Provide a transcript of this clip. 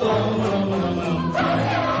Oh, boom, boom, boom, boom.